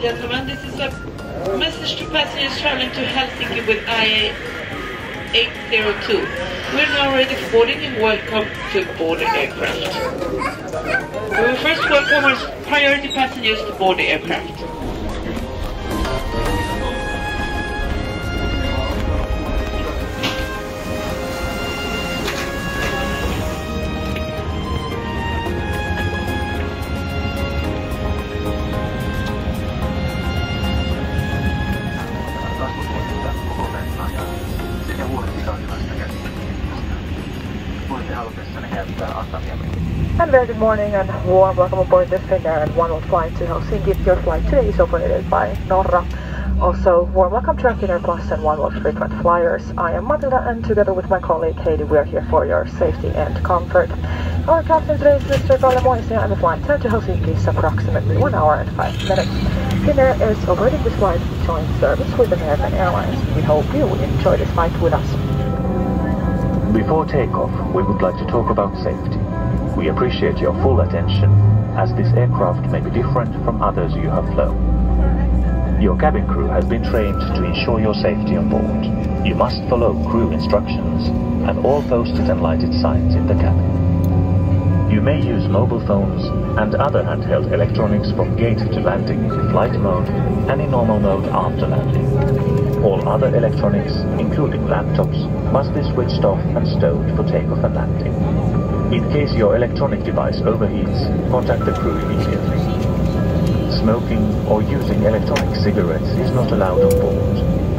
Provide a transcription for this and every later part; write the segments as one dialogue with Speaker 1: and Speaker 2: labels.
Speaker 1: gentlemen, this is a message to passengers traveling to Helsinki with AY 802. We're now ready for boarding and welcome to board the aircraft. We will first welcome our priority passengers to board the aircraft.
Speaker 2: Morning and warm welcome aboard this Finnair and one flight to Helsinki. Your flight today is operated by Norra. Also, warm welcome to Finnair Plus and OneWorld frequent flyers. I am Matilda and together with my colleague Heidi we are here for your safety and comfort. Our captain today is Mr. Kalle Moisia and the flight time to Helsinki is approximately 1 hour and 5 minutes. Finnair is operating this flight in joint service with American Airlines. We hope you will enjoy this flight with us.
Speaker 3: Before takeoff, we would like to talk about safety. We appreciate your full attention, as this aircraft may be different from others you have flown. Your cabin crew has been trained to ensure your safety on board. You must follow crew instructions and all posted and lighted signs in the cabin. You may use mobile phones and other handheld electronics from gate to landing in flight mode and in normal mode after landing. All other electronics, including laptops, must be switched off and stowed for takeoff and landing. In case your electronic device overheats, contact the crew immediately. Smoking or using electronic cigarettes is not allowed on board.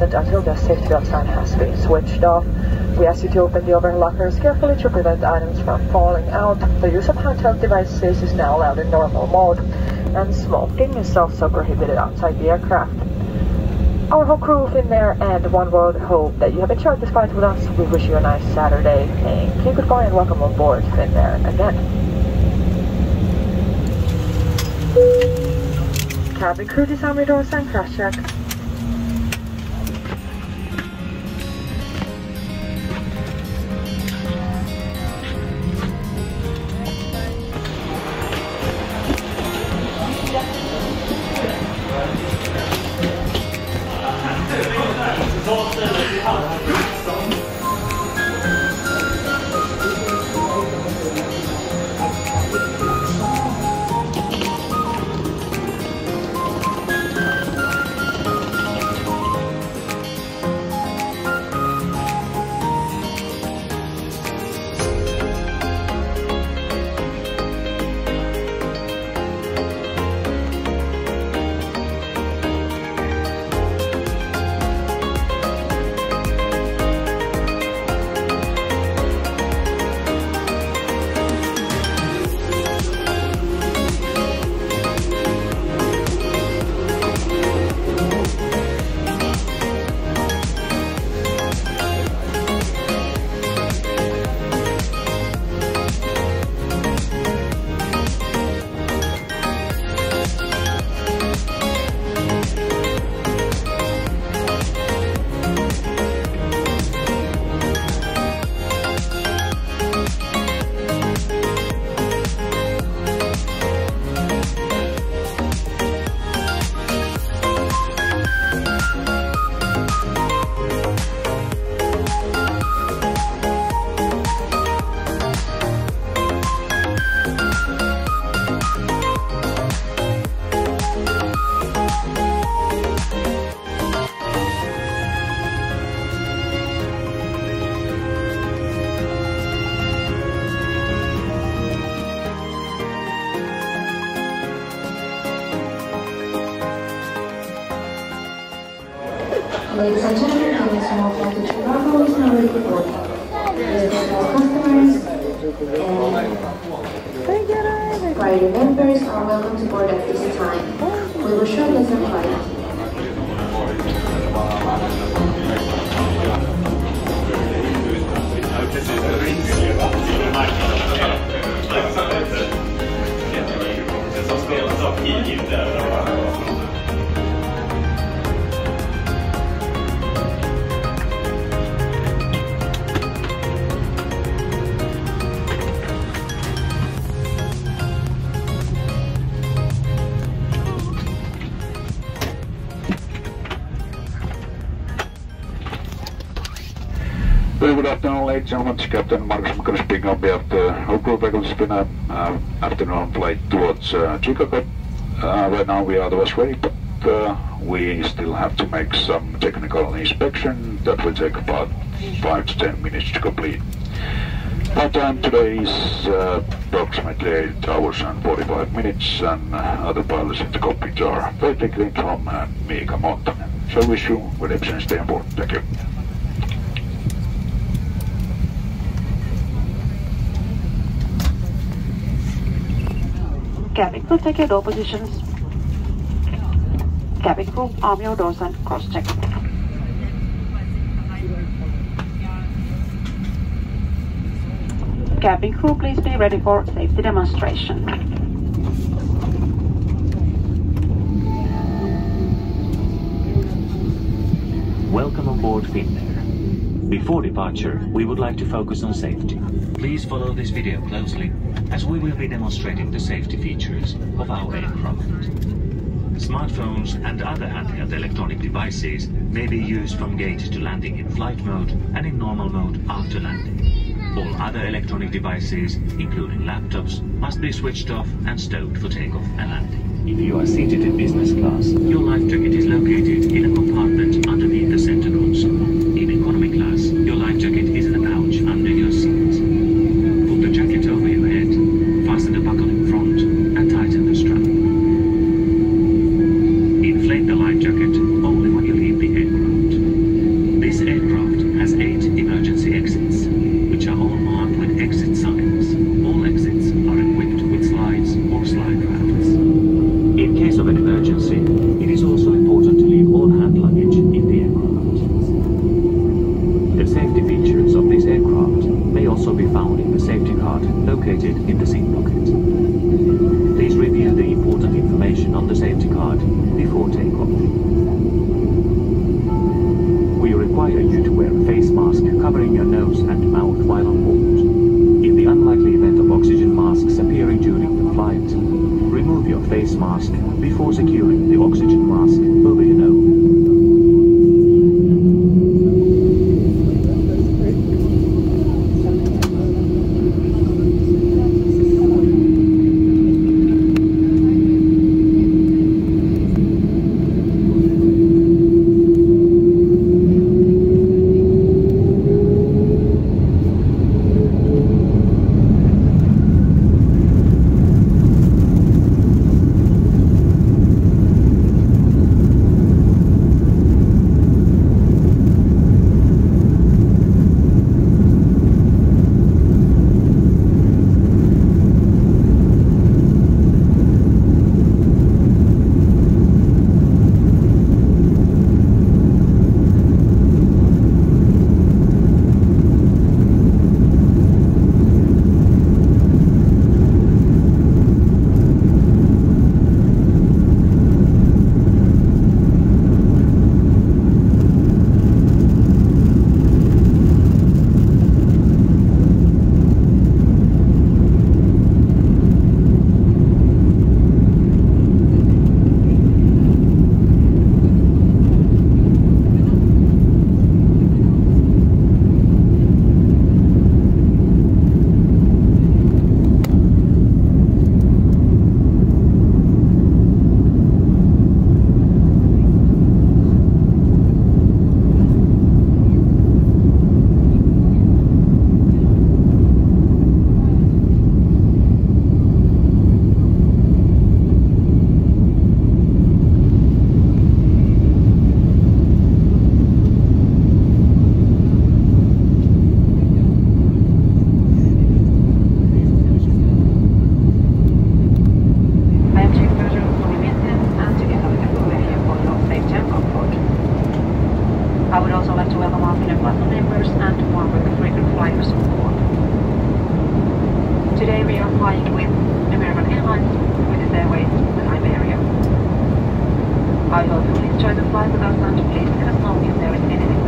Speaker 2: Fastened until the safety belt sign has been switched off. We ask you to open the overhead lockers carefully to prevent items from falling out. The use of handheld devices is now allowed in normal mode, and smoking is also prohibited outside the aircraft. Our whole crew Finnair and One World hope that you have enjoyed this flight with us. We wish you a nice Saturday. Thank you, goodbye, and welcome on board Finnair again. Cabin crew disarm your doors and crash check.
Speaker 4: Ladies and gentlemen, this small to Chicago is now ready for. With customers and priority members are welcome to board at this time. We will shortly some flight.
Speaker 5: Well, good afternoon, ladies and gentlemen. It's Captain Marcus McConnell speaking on behalf of the whole crew of Eagle Spinner. Uh, afternoon flight towards uh, Chicago. Uh, right now we are otherwise ready, but uh, we still have to make some technical inspection. That will take about 5 to 10 minutes to complete. Our time today is uh, approximately 8 hours and 45 minutes, and uh, other pilots in the cockpit are Fredrik Lindholm and Mika Montanen. So wish you good evening, stay on board. Thank you.
Speaker 6: Cabin crew, take your door positions. Cabin crew, arm your doors and cross-check. Cabin crew, please be ready for safety demonstration.
Speaker 3: Welcome on board Finnair. Before departure, we would like to focus on safety. Please follow this video closely, as we will be demonstrating the safety features of our aircraft. Smartphones and other handheld electronic devices may be used from gate to landing in flight mode and in normal mode after landing. All other electronic devices, including laptops, must be switched off and stowed for takeoff and landing. If you are seated in business class, your life jacket is located in a compartment underneath the center console. to
Speaker 6: Elamaki and Button members and to former frequent flyers on board. Today we are flying with American Airlines, British Airways with Iberia. I hope you will enjoy the flight with us and please let us know if there is anything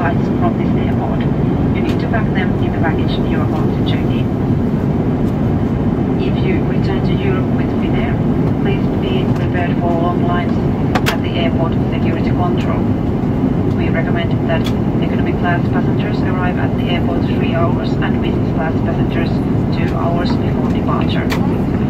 Speaker 6: flights from this airport. You need to pack them in the baggage you are going to check in. If you return to Europe with Finnair, please be prepared for long lines at the airport security control. We recommend that economy class passengers arrive at the airport three hours and business class passengers two hours before departure.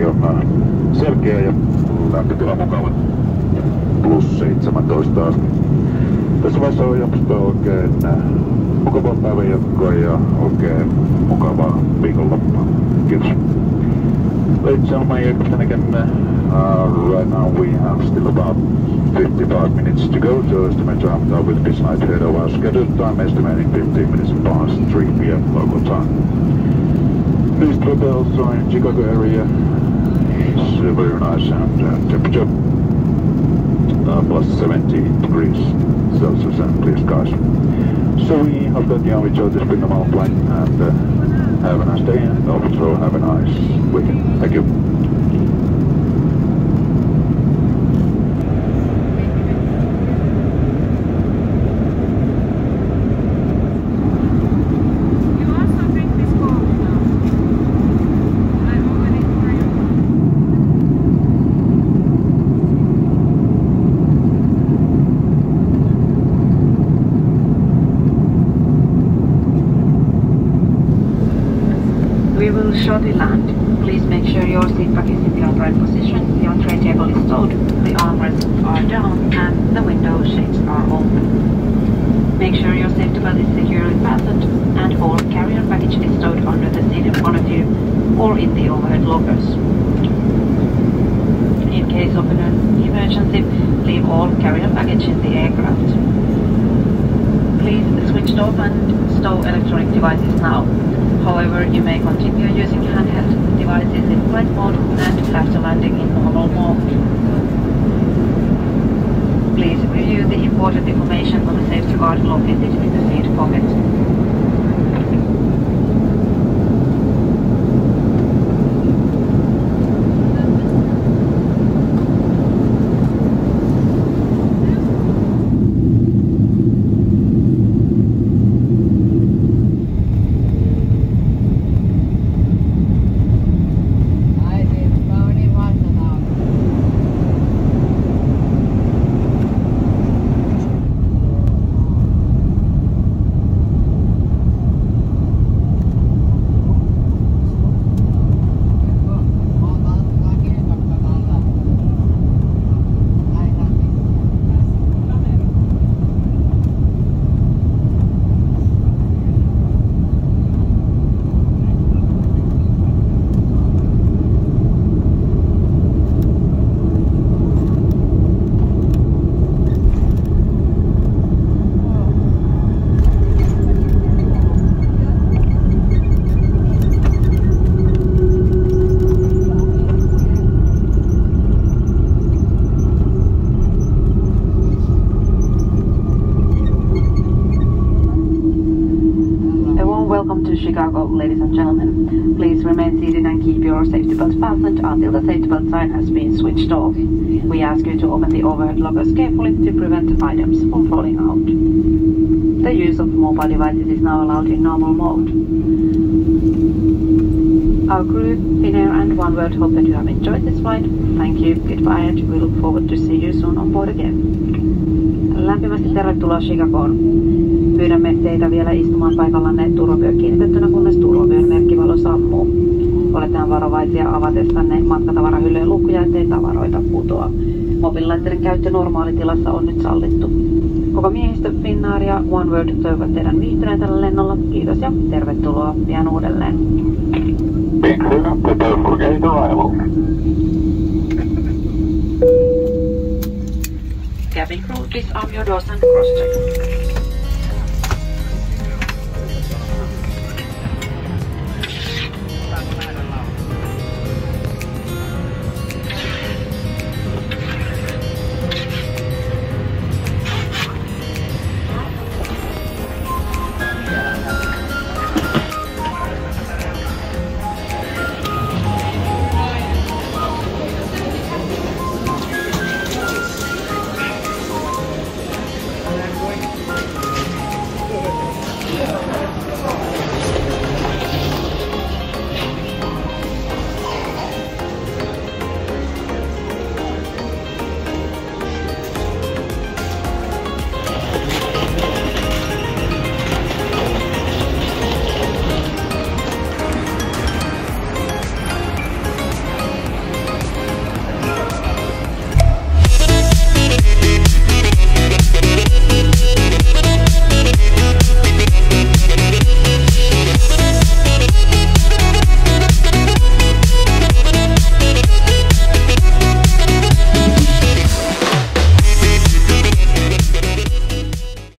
Speaker 5: On selkeä ja lämpötila mukava plus 17 asti. Tässä vaiheessa on Japsta oikein mukavaa päivänjatkoa ja oikein mukavaa viikonloppua. Kiitos. Ladies and gentlemen, uh, right now we have still about 55 minutes to go to estimate time now with this night ahead of our scheduled time, estimating 15 minutes past 3 p.m. local time. These hotels are in Chicago area. It's very nice and uh, temperature uh, plus 17 degrees Celsius and clear skies. So we hope that you enjoyed this Bring them Mount flight and uh, have a nice day and also have a nice weekend. Thank. You
Speaker 6: also drink this cold now. I already for you. We will shortly land. Please make sure your seat back is in the upright position, your tray table is stowed, the armrests are down, and the window shades are open. Make sure your safety belt is securely fastened, and all carry-on baggage is stowed under the seat in front of you or in the overhead lockers. In case of an emergency, leave all carry-on baggage in the aircraft. Please switch off and stow electronic devices now. However, you may continue using handheld devices in flight mode and after landing in normal mode. Please review the important information on the safety card located in the seat pocket. A warm ladies and gentlemen. Please remain seated and keep your safety belt fastened until the safety belt sign has been switched off. We ask you to open the overhead lockers carefully to prevent items from falling out. The use of mobile devices is now allowed in normal mode. Our crew, Finnair and OneWorld hope that you have enjoyed this flight. Thank you, goodbye and we look forward to see you soon on board again. Lämpimästi tervetuloa Chicagoon. Pyydämme teitä vielä istumaan paikallanne turvavyö kiinnitettynä, kunnes turvavyön merkkivalo sammuu. Oletaan varovaisia avatessanne matkatavarahyllyjen lukkuja, ettei tavaroita putoa. Mobiililaitteiden käyttö normaalitilassa on nyt sallittu. Koko miehistö Finnair ja OneWorld toivovat teidän viihtyneen tällä lennolla. Kiitos ja tervetuloa pian uudelleen.
Speaker 5: Big arrival.
Speaker 6: Cabin crew, disarm your doors and cross-check.